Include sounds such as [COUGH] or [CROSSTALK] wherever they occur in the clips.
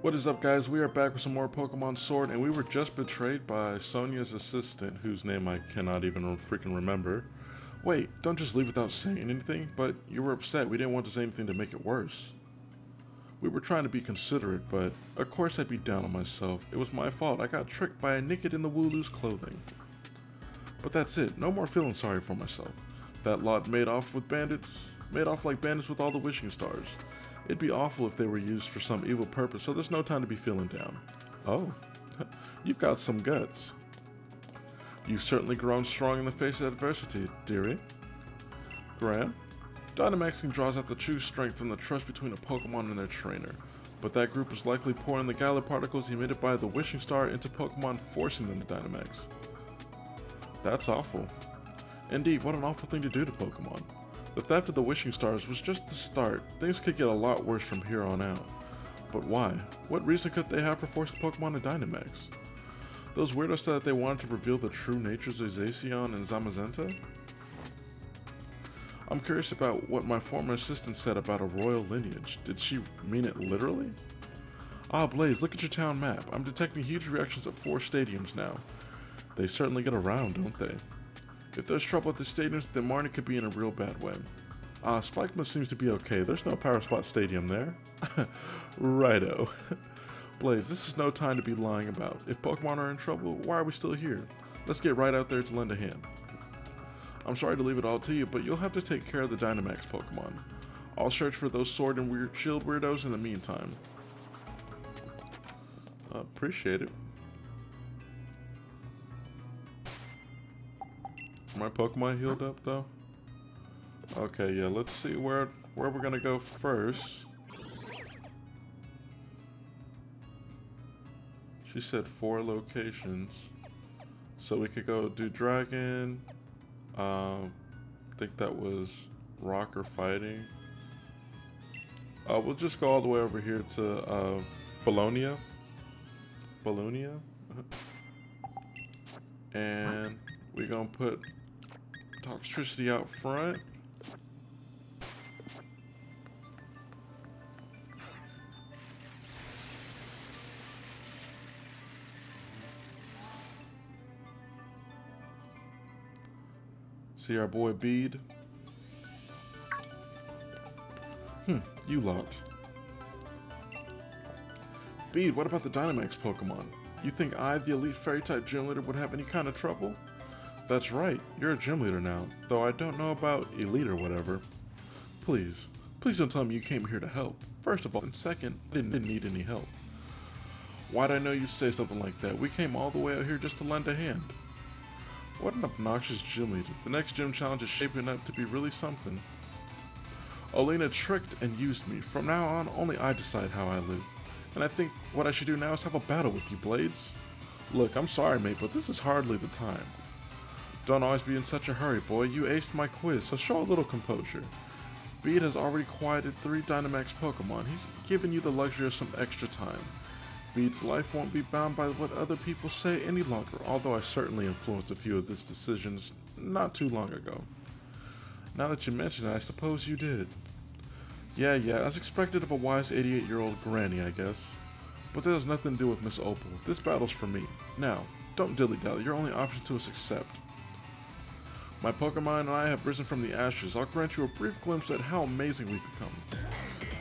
What is up, guys? We are back with some more Pokemon Sword, and we were just betrayed by Sonia's assistant, whose name I cannot even freaking remember. Wait, don't just leave without saying anything, but you were upset. We didn't want to say anything to make it worse. We were trying to be considerate, but of course I'd be down on myself. It was my fault. I got tricked by a Nickit in the Wooloo's clothing. But that's it. No more feeling sorry for myself. That lot made off with bandits, made off like bandits with all the wishing stars. It'd be awful if they were used for some evil purpose, so there's no time to be feeling down. Oh, [LAUGHS] you've got some guts. You've certainly grown strong in the face of adversity, dearie. Graham, Dynamaxing draws out the true strength from the trust between a Pokemon and their trainer, but that group is likely pouring the Galar particles emitted by the Wishing Star into Pokemon, forcing them to Dynamax. That's awful. Indeed, what an awful thing to do to Pokemon. The theft of the wishing stars was just the start. Things could get a lot worse from here on out. But why? What reason could they have for forcing Pokemon to Dynamax? Those weirdos said that they wanted to reveal the true natures of Zacian and Zamazenta? I'm curious about what my former assistant said about a royal lineage. Did she mean it literally? Ah, Blaze, look at your town map. I'm detecting huge reactions at four stadiums now. They certainly get around, don't they? If there's trouble at the stadiums, then Marnie could be in a real bad way. Ah, uh, Spikemuth seems to be okay. There's no Power Spot Stadium there. [LAUGHS] Righto. [LAUGHS] Blaze, this is no time to be lying about. If Pokemon are in trouble, why are we still here? Let's get right out there to lend a hand. I'm sorry to leave it all to you, but you'll have to take care of the Dynamax Pokemon. I'll search for those sword and weird shield weirdos in the meantime. Appreciate it. My Pokemon healed up though? Okay, yeah, let's see where where we're gonna go first. She said four locations. So we could go do Dragon. Um, I think that was Rock or Fighting. Uh, we'll just go all the way over here to uh, Bologna. Bologna? and we're gonna put Toxtricity out front. See our boy Bede. Hmm, you lot. Bede, what about the Dynamax Pokemon? You think I, the elite fairy type gym leader, would have any kind of trouble? That's right, you're a gym leader now, though I don't know about elite or whatever. Please, please don't tell me you came here to help. First of all, and second, I didn't, need any help. Why'd I know you'd say something like that? We came all the way out here just to lend a hand. What an obnoxious gym leader. The next gym challenge is shaping up to be really something. Oleana tricked and used me. From now on, only I decide how I live. And I think what I should do now is have a battle with you, Blades. Look, I'm sorry, mate, but this is hardly the time. Don't always be in such a hurry, boy. You aced my quiz, so show a little composure. Bede has already quieted three Dynamax Pokemon. He's given you the luxury of some extra time. Bede's life won't be bound by what other people say any longer, although I certainly influenced a few of his decisions not too long ago. Now that you mention it, I suppose you did. Yeah, yeah, as expected of a wise 88-year-old granny, I guess. But that has nothing to do with Miss Opal. This battle's for me. Now, don't dilly-dally. Your only option to is accept. My Pokemon and I have risen from the ashes. I'll grant you a brief glimpse at how amazing we've become.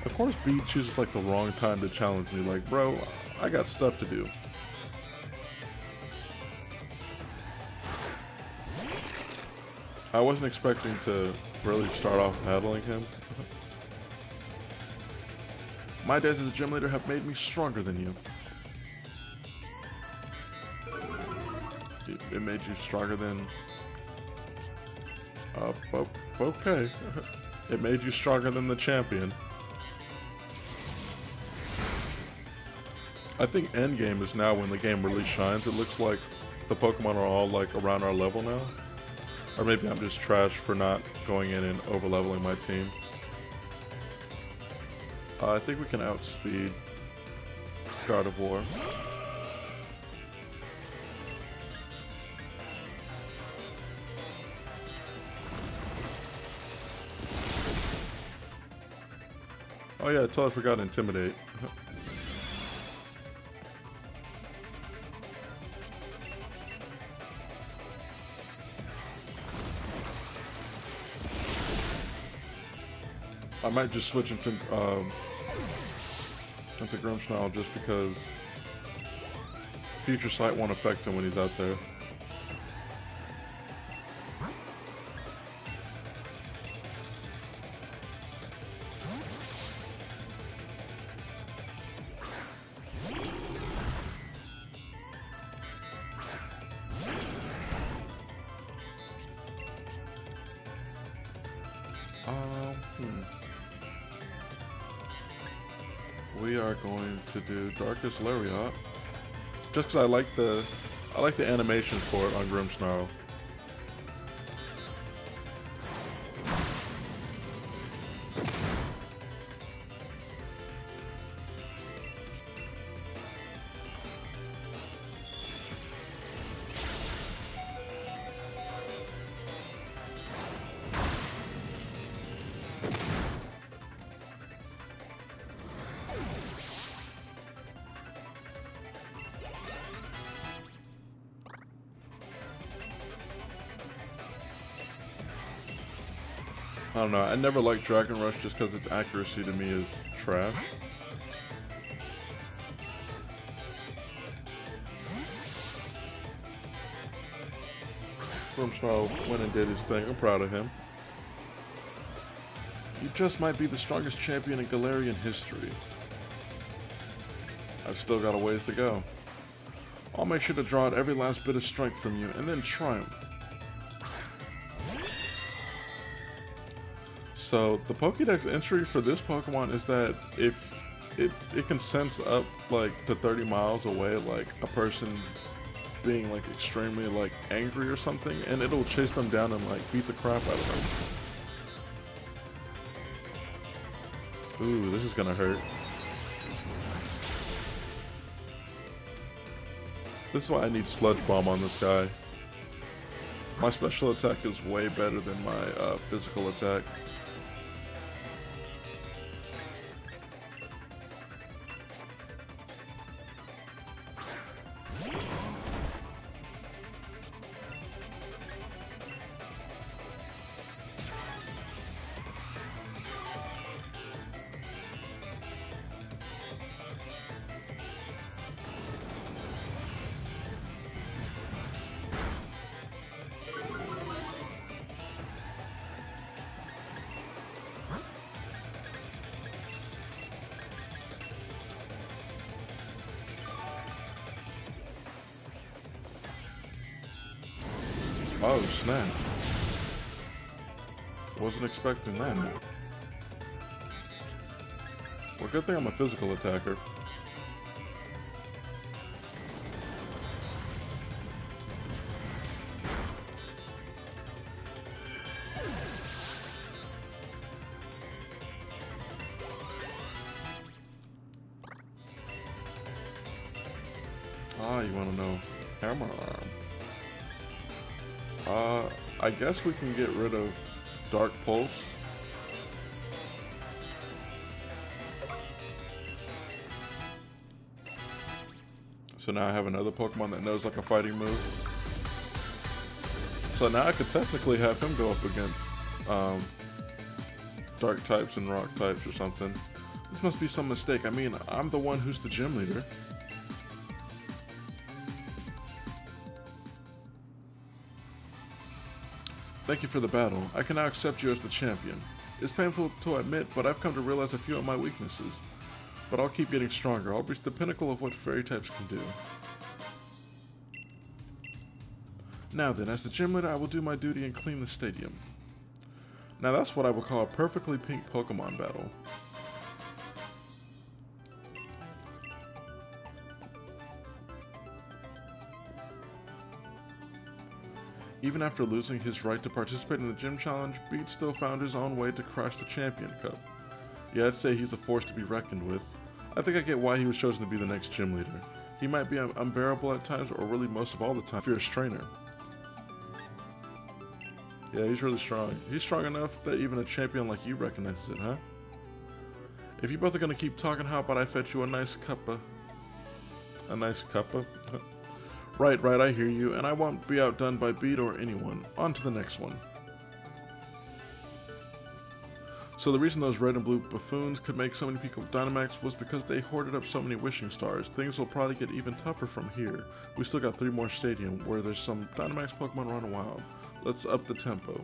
Of course, Bede chooses like the wrong time to challenge me. Like, bro, I got stuff to do. I wasn't expecting to really start off battling him. [LAUGHS] My days as a gym leader have made me stronger than you. It made you stronger than uh, okay. [LAUGHS] It made you stronger than the champion. I think endgame is now when the game really shines. It looks like the Pokemon are all like around our level now. Or maybe I'm just trash for not going in and over leveling my team. Uh, I think we can outspeed Gardevoir. Oh yeah, I totally forgot Intimidate. I might just switch into um, into Grimmsnarl just because Future Sight won't affect him when he's out there. Um, hmm. We are going to do Darkest Lariat. Just because I like the I like the animation for it on Grimmsnarl. Don't know. I never liked Dragon Rush just because its accuracy to me is trash. Grimmsnarl went and did his thing. I'm proud of him. You just might be the strongest champion in Galarian history. I've still got a ways to go. I'll make sure to draw out every last bit of strength from you and then triumph. So the Pokédex entry for this Pokemon is that if it it can sense up like to 30 miles away like a person being like extremely like angry or something and it'll chase them down and like beat the crap out of them. Ooh, this is gonna hurt. This is why I need Sludge Bomb on this guy. My special attack is way better than my uh, physical attack. Oh, snap. Wasn't expecting that. Well, good thing I'm a physical attacker. Guess we can get rid of Dark Pulse. So now I have another Pokemon that knows like a fighting move. So now I could technically have him go up against um, Dark types and Rock types or something. This must be some mistake. I mean, I'm the one who's the gym leader. Thank you for the battle. I can now accept you as the champion. It's painful to admit, but I've come to realize a few of my weaknesses. But I'll keep getting stronger. I'll reach the pinnacle of what fairy types can do. Now then, as the gym leader, I will do my duty and clean the stadium. Now that's what I would call a perfectly pink Pokemon battle. Even after losing his right to participate in the gym challenge, Bede still found his own way to crush the Champion Cup. Yeah, I'd say he's a force to be reckoned with. I think I get why he was chosen to be the next gym leader. He might be un unbearable at times, or really most of all the time, fierce trainer. Yeah, he's really strong. He's strong enough that even a champion like you recognizes it, huh? If you both are gonna keep talking, how about I fetch you a nice cuppa? A nice cuppa? [LAUGHS] right, right, I hear you, and I won't be outdone by Bede or anyone. On to the next one. So the reason those red and blue buffoons could make so many people Dynamax was because they hoarded up so many wishing stars. Things will probably get even tougher from here. We still got three more stadium where there's some Dynamax Pokemon running wild. Let's up the tempo.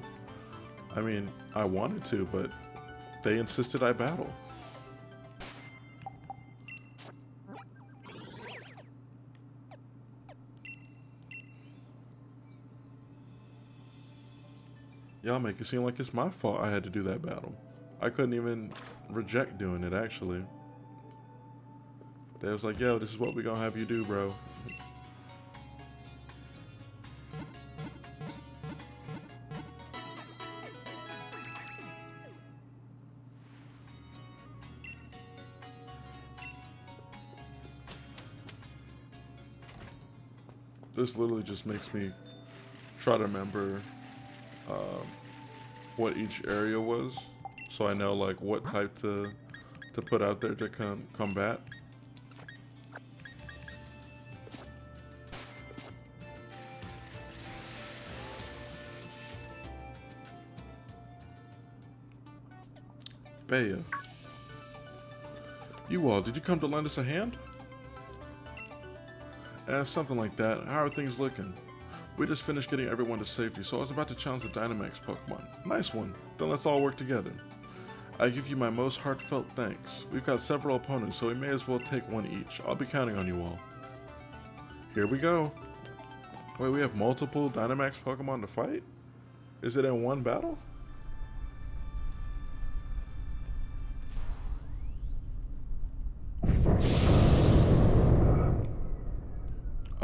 I mean, I wanted to, but they insisted I battle. Y'all make it seem like it's my fault I had to do that battle. I couldn't even reject doing it, actually. They was like, yo, this is what we gonna have you do, bro. This literally just makes me try to remember um, what each area was, so I know like what type to to put out there to com combat. Bea. You all, did you come to lend us a hand? Eh, something like that. How are things looking? We just finished getting everyone to safety, so I was about to challenge the Dynamax Pokemon. Nice one. Then let's all work together. I give you my most heartfelt thanks. We've got several opponents, so we may as well take one each. I'll be counting on you all. Here we go. Wait, we have multiple Dynamax Pokemon to fight? Is it in one battle?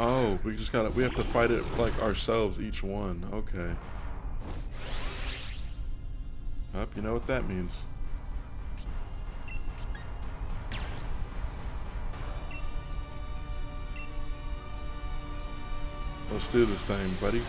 Oh, we just gotta, we have to fight it like ourselves, each one. Okay. Up, you know what that means. Let's do this thing, buddy.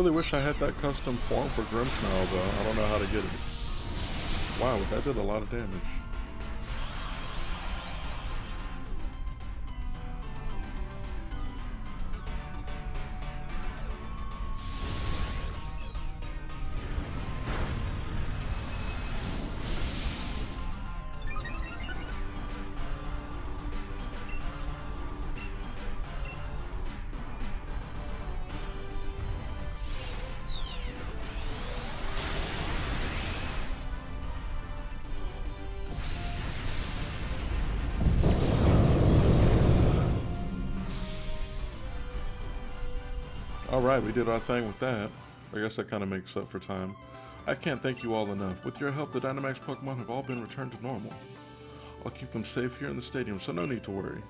Really wish I had that custom form for Grimmsnarl though. I don't know how to get it. Wow, that did a lot of damage. Alright, we did our thing with that. I guess that kind of makes up for time. I can't thank you all enough. With your help, the Dynamax Pokemon have all been returned to normal. I'll keep them safe here in the stadium, so no need to worry.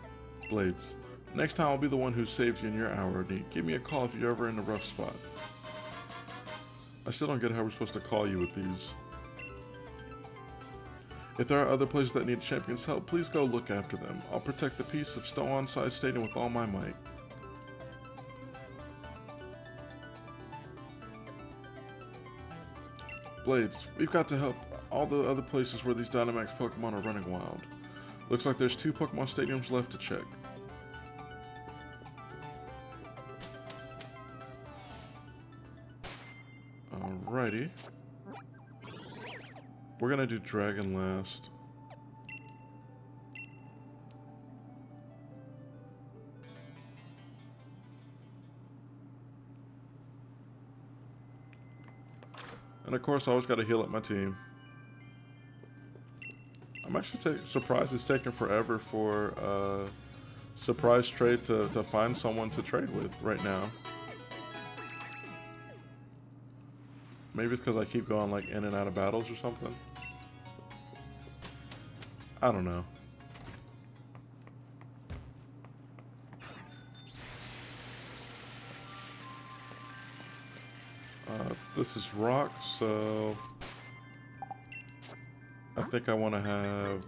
Blades, next time I'll be the one who saves you in your hour of need. Give me a call if you're ever in a rough spot. I still don't get how we're supposed to call you with these. If there are other places that need champions' help, please go look after them. I'll protect the peace of Stow-on-Side Stadium with all my might. Blades, we've got to help all the other places where these Dynamax Pokemon are running wild. Looks like there's two Pokemon stadiums left to check. Alrighty. We're gonna do Dragon last. And of course, I always got to heal up my team. I'm actually surprised it's taking forever for uh, surprise trade to, to find someone to trade with right now. Maybe it's because I keep going like in and out of battles or something. I don't know. This is rock, so... I think I want to have...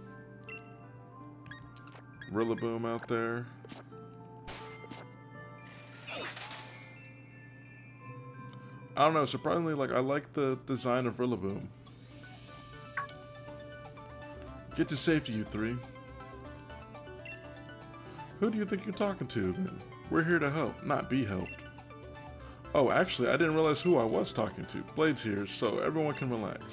Rillaboom out there. I don't know, surprisingly, like, I like the design of Rillaboom. Get to safety, you three. Who do you think you're talking to, then? We're here to help, not be helped. Oh, actually, I didn't realize who I was talking to. Blade's here, so everyone can relax.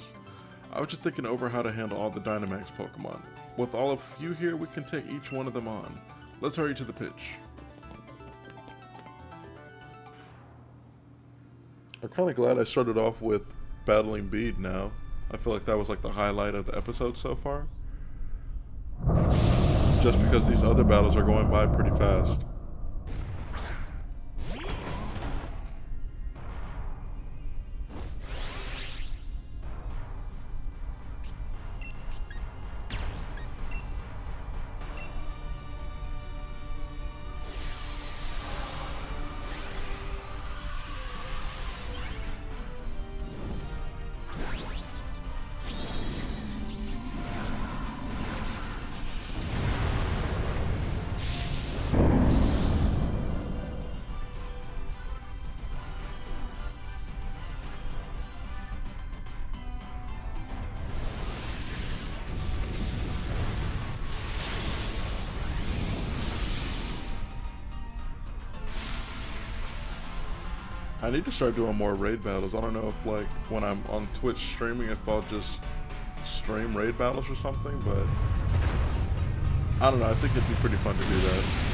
I was just thinking over how to handle all the Dynamax Pokemon. With all of you here, we can take each one of them on. Let's hurry to the pitch. I'm kind of glad I started off with battling Bede now. I feel like that was like the highlight of the episode so far. Just because these other battles are going by pretty fast. I need to start doing more raid battles. I don't know if like when I'm on Twitch streaming if I'll just stream raid battles or something, but I don't know. I think it'd be pretty fun to do that.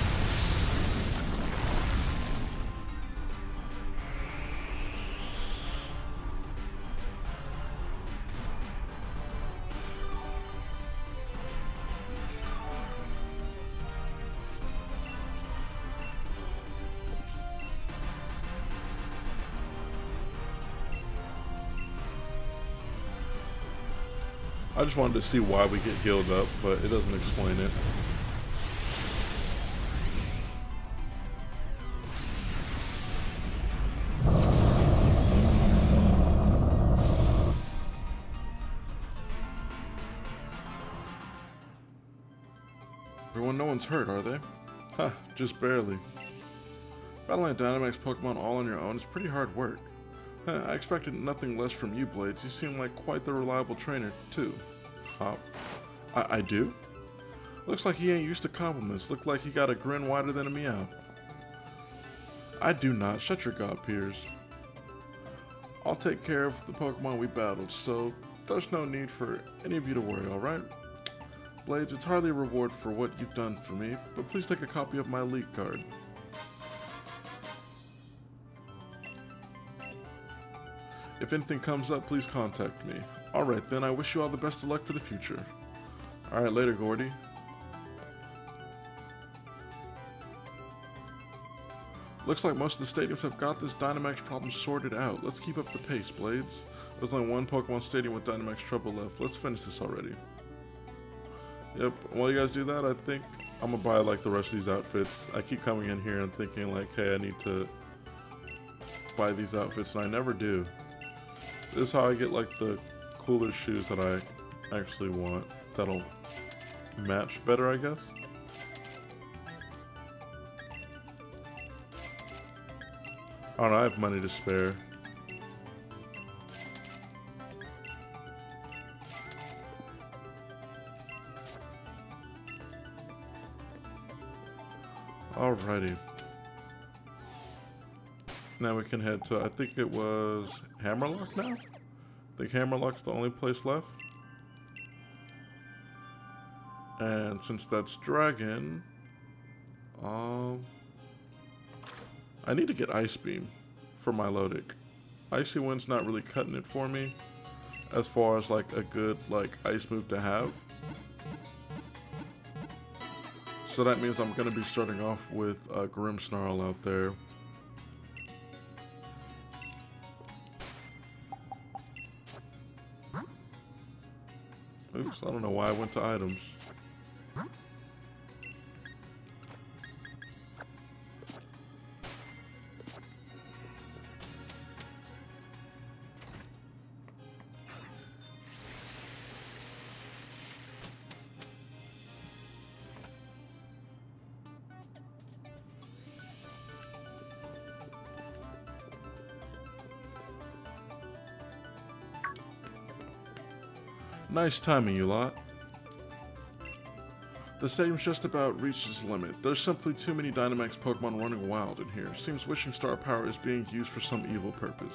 Just wanted to see why we get healed up, but it doesn't explain it. Everyone, no one's hurt, are they? Huh, just barely. Battling a Dynamax Pokemon all on your own is pretty hard work. I expected nothing less from you, Blades. You seem like quite the reliable trainer, too. Hop. I, I do? Looks like he ain't used to compliments. Look like he got a grin wider than a Meowth. I do not. Shut your god, Piers. I'll take care of the Pokemon we battled, so there's no need for any of you to worry, alright? Blades, it's hardly a reward for what you've done for me, but please take a copy of my Elite card. If anything comes up, please contact me. Alright then, I wish you all the best of luck for the future. Alright, later, Gordy. Looks like most of the stadiums have got this Dynamax problem sorted out. Let's keep up the pace, Blades. There's only one Pokemon Stadium with Dynamax trouble left. Let's finish this already. Yep, while you guys do that, I think I'm gonna buy like the rest of these outfits. I keep coming in here and thinking like, hey, I need to buy these outfits, and I never do. This is how I get like the cooler shoes that I actually want. That'll match better, I guess. I don't know, I have money to spare. Alrighty. Now we can head to, I think it was Hammerlocke now? I think Hammerlocke's the only place left. And since that's Dragon, um, I need to get Ice Beam for my Milotic. Icy Wind's not really cutting it for me as far as like a good like ice move to have. So that means I'm going to be starting off with a Grimmsnarl out there. I don't know why I went to items. Nice timing, you lot. The stadium's just about reached its limit. There's simply too many Dynamax Pokemon running wild in here. Seems Wishing Star power is being used for some evil purpose.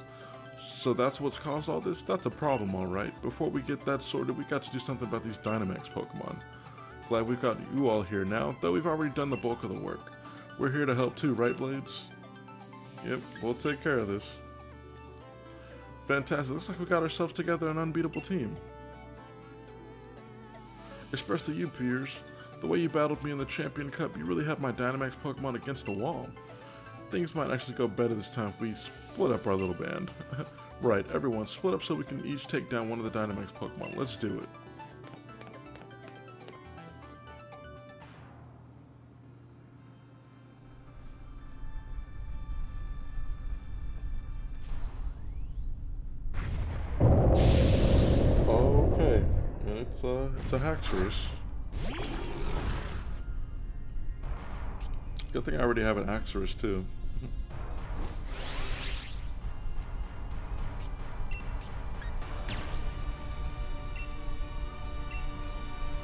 So that's what's caused all this? That's a problem, alright. Before we get that sorted, we got to do something about these Dynamax Pokemon. Glad we've got you all here now, though we've already done the bulk of the work. We're here to help too, right, Blades? Yep, we'll take care of this. Fantastic. Looks like we got ourselves together an unbeatable team. Especially you, Piers. The way you battled me in the Champion Cup, you really have my Dynamax Pokemon against the wall. Things might actually go better this time if we split up our little band. [LAUGHS] right, everyone, split up so we can each take down one of the Dynamax Pokemon. Let's do it. Uh, Haxorus. Good thing I already have an Haxorus too. [LAUGHS]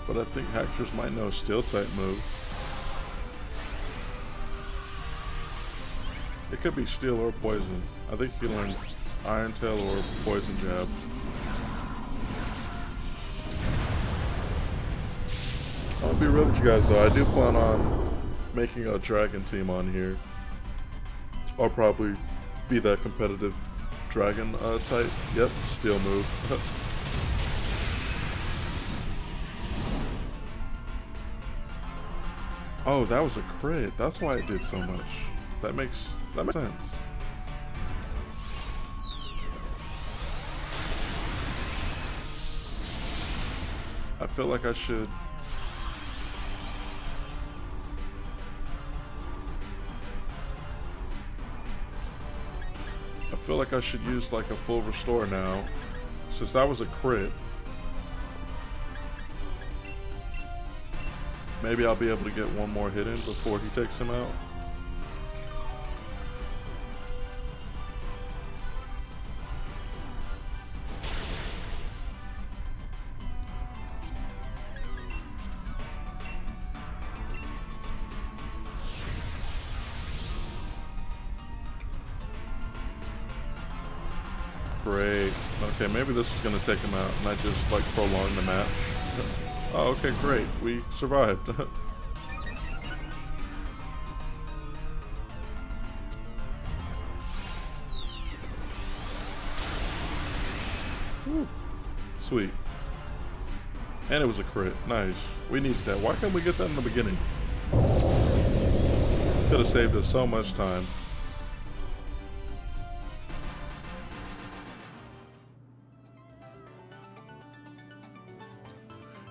but I think Haxorus might know Steel type move. It could be Steel or Poison. I think he learned Iron Tail or Poison Jab. Be real with you guys though. I do plan on making a dragon team on here. I'll probably be that competitive dragon uh, type. Yep, steel move. [LAUGHS] oh, that was a crit. That's why it did so much. That makes that makes sense. I feel like I should feel like I should use like a full restore now. Since that was a crit. Maybe I'll be able to get one more hit in before he takes him out. This is going to take him out, and I just, like, prolong the match. Oh, okay, great. We survived. [LAUGHS] Sweet. And it was a crit. Nice. We needed that. Why couldn't we get that in the beginning? Could have saved us so much time.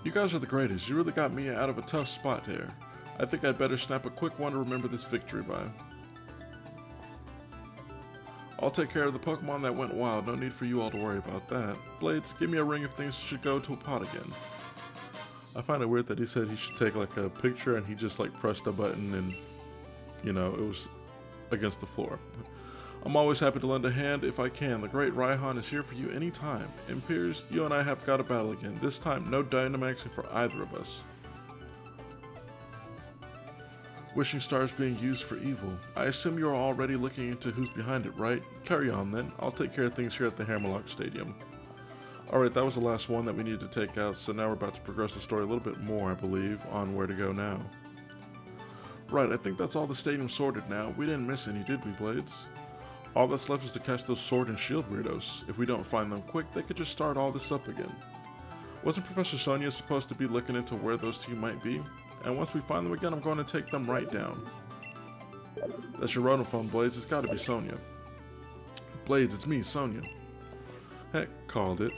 You guys are the greatest. You really got me out of a tough spot here. I think I'd better snap a quick one to remember this victory by. I'll take care of the Pokemon that went wild. No need for you all to worry about that. Blades, give me a ring if things should go to a pot again. I find it weird that he said he should take like a picture and he just like pressed a button and, you know, it was against the floor. I'm always happy to lend a hand if I can. The great Raihan is here for you anytime. Piers, you and I have got a battle again. This time, no Dynamaxing for either of us. Wishing stars being used for evil. I assume you're already looking into who's behind it, right? Carry on then. I'll take care of things here at the Hammerlocke Stadium. Alright, that was the last one that we needed to take out, so now we're about to progress the story a little bit more, I believe, on where to go now. Right, I think that's all the stadium sorted now. We didn't miss any, did we, Blades? All that's left is to catch those sword and shield weirdos. If we don't find them quick, they could just start all this up again. Wasn't Professor Sonia supposed to be looking into where those two might be? And once we find them again, I'm going to take them right down. That's your Rotom Phone, Blades. It's gotta be Sonia. Blades, it's me, Sonia. Heck, called it.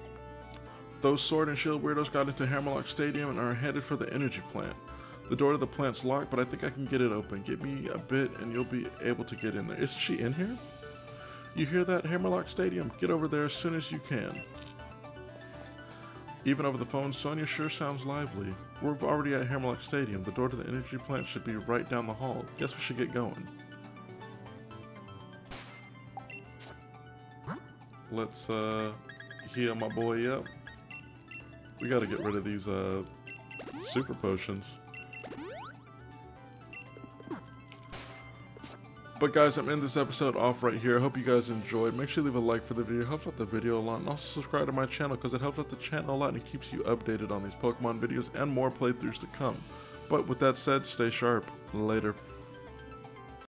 Those sword and shield weirdos got into Hammerlocke Stadium and are headed for the energy plant. The door to the plant's locked, but I think I can get it open. Give me a bit and you'll be able to get in there. Isn't she in here? You hear that, Hammerlocke Stadium? Get over there as soon as you can. Even over the phone, Sonia sure sounds lively. We're already at Hammerlocke Stadium. The door to the energy plant should be right down the hall. Guess we should get going. Let's uh, heal my boy up. we gotta get rid of these uh, super potions. But guys, I'm ending this episode off right here. I hope you guys enjoyed. Make sure you leave a like for the video. It helps out the video a lot. And also subscribe to my channel because it helps out the channel a lot and it keeps you updated on these Pokemon videos and more playthroughs to come. But with that said, stay sharp. Later.